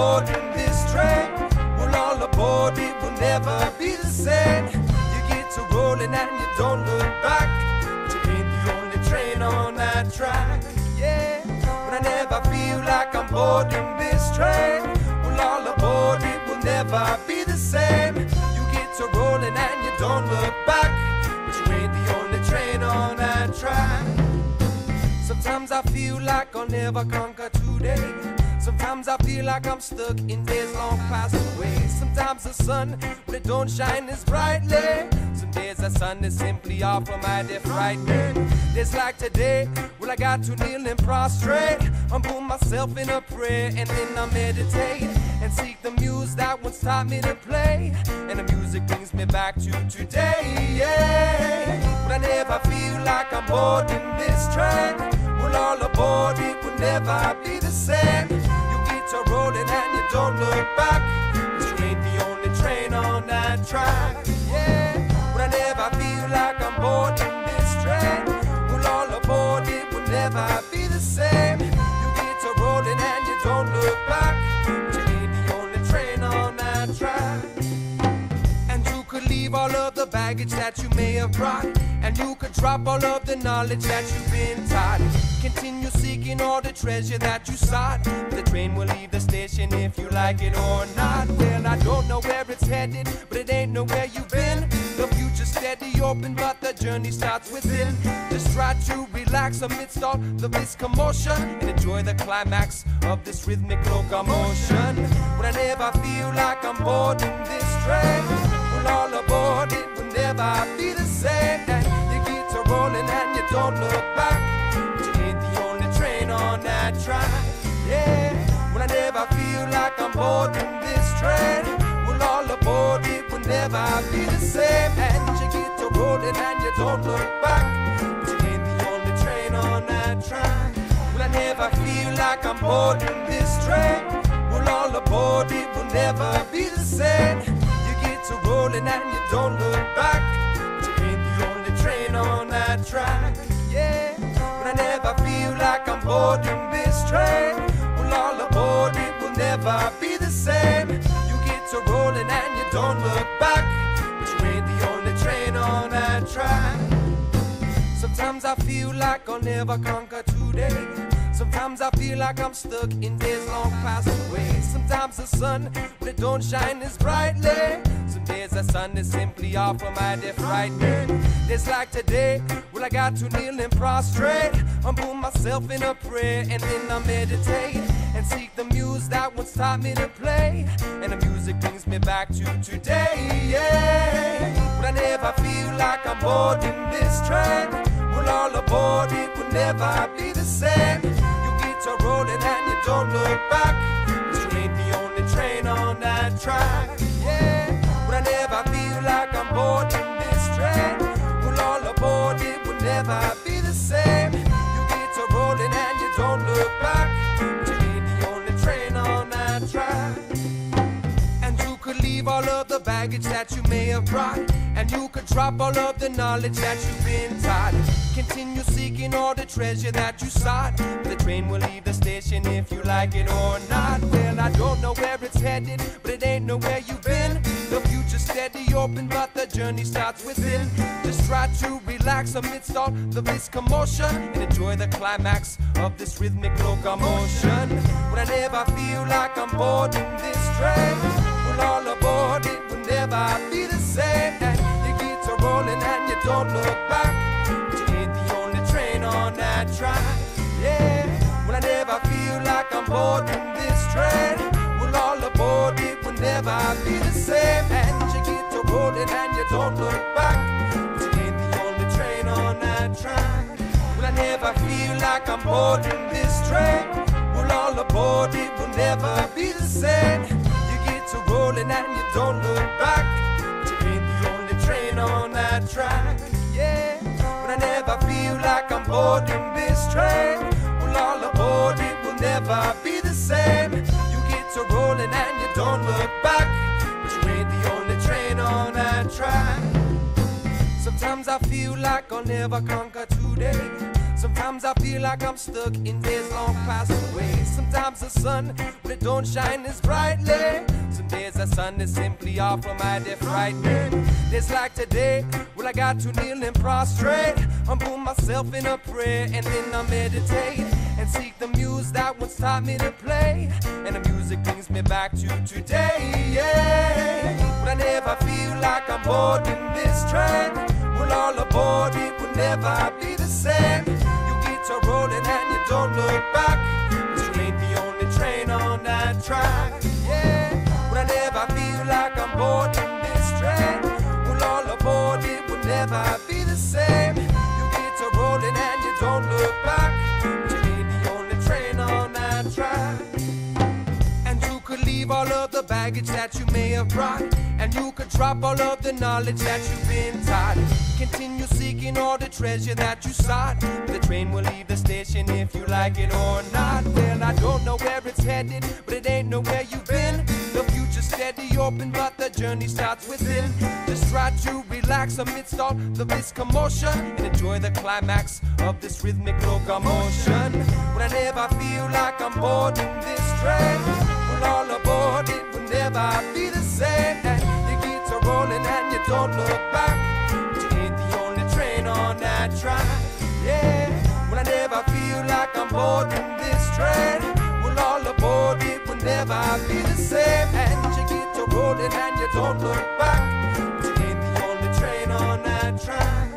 like I'm boarding this train. Well, all aboard, it will never be the same. You get to rolling and you don't look back. But you ain't the only train on that track. Yeah, but I never feel like I'm boarding this train. Well, all aboard, it will never be the same. You get to rolling and you don't look back. But you ain't the only train on that track. Sometimes I feel like I'll never conquer today. Sometimes I feel like I'm stuck in days long past away. Sometimes the sun, when it don't shine as brightly. Some days the sun is simply off from my deaf right Days like today, well I got to kneel and prostrate. Humble myself in a prayer and then I meditate and seek the muse that once taught me to play. And the music brings me back to today. Yeah, but I never feel like I'm boarding this train. Well, all aboard, it will never be the same. Rolling and you don't look back. But you ain't the only train on that track. Yeah, but I never feel like I'm boarding this train. Well, all aboard, it will never be the same. You get to rolling and you don't look back. But you ain't the only train on that track. And you could leave all of the baggage that you may have brought. And you could drop all of the knowledge that you've been taught. Continue seeking all the treasure that you sought. The train will leave the if you like it or not. Well, I don't know where it's headed, but it ain't nowhere you've been. The future's steady open, but the journey starts within. Just try to relax amidst all this commotion and enjoy the climax of this rhythmic locomotion. When I never feel like I'm boarding this train, well, all aboard it will never be the same. And you get to rolling and you don't look back. But you ain't the only train on that track. Yeah, when I feel like I'm boarding this train, well, all aboard it will never be the same. And you get to rolling and you don't look back. But you ain't the only train on that track. Well, I never feel like I'm boarding this train. Well, all aboard it will never be the same. You get to rolling and you don't look back. But you ain't the only train on that track. Yeah, but I never feel like I'm boarding this train. Never be the same. You get to rolling and you don't look back. But you ain't the only train on that track. Sometimes I feel like I'll never conquer today. Sometimes I feel like I'm stuck in days long past away. Sometimes the sun, when it don't shine as brightly. Some days the sun is simply off from my deaf right Days like today, well I got to kneel and prostrate. Humble myself in a prayer and then I meditate and seek the muse that once taught me to play. And the music brings me back to today. Yeah, but I never feel like I'm boarding this train. Well, all aboard, it will never be the same. You get to rolling and you don't look back. But you ain't the only train on that track. Yeah, but I never feel like I'm boarding this train. Well, all aboard, it will never be baggage that you may have brought. And you could drop all of the knowledge that you've been taught. Continue seeking all the treasure that you sought. The train will leave the station if you like it or not. Well, I don't know where it's headed, but it ain't nowhere you've been. The future's steady open, but the journey starts within. Just try to relax amidst all the this commotion and enjoy the climax of this rhythmic locomotion. When I never feel like I'm boarding this train, be the same. And you get to rolling and you don't look back. But you ain't the only train on that track. Yeah, I never feel like I'm boarding this train. Well, all aboard it will never be the same. And you get to rolling and you don't look back. But you ain't the only train on that track. I never feel like I'm boarding this train. Well, all aboard it will never be the same. You get to rolling and you don't look back. Track. Yeah, but I never feel like I'm boarding this train. Well, all aboard it will never be the same. You get to rolling and you don't look back. But you ain't the only train on that track. Sometimes I feel like I'll never conquer today. Sometimes I feel like I'm stuck in days long past away. Sometimes the sun, when it don't shine as brightly. Some days the sun is simply off from my death frightening. Days like today, well I got to kneel and prostrate. Humble myself in a prayer and then I meditate and seek the muse that once taught me to play. And the music brings me back to today. Yeah. But I never feel like I'm bored in this train. Well, all aboard, it will never be the same. Rolling and you don't look back. You ain't the only train on that track. All of the baggage that you may have brought. And you could drop all of the knowledge that you've been taught. Continue seeking all the treasure that you sought. The train will leave the station if you like it or not. Well, I don't know where it's headed, but it ain't nowhere you've been. The future's steady open, but the journey starts within. Just try to relax amidst all the this commotion and enjoy the climax of this rhythmic locomotion. But I never feel like I'm bored in this train. Train. Well, all aboard, it will never be the same. And you get to rolling and you don't look back. But you ain't the only train on that track.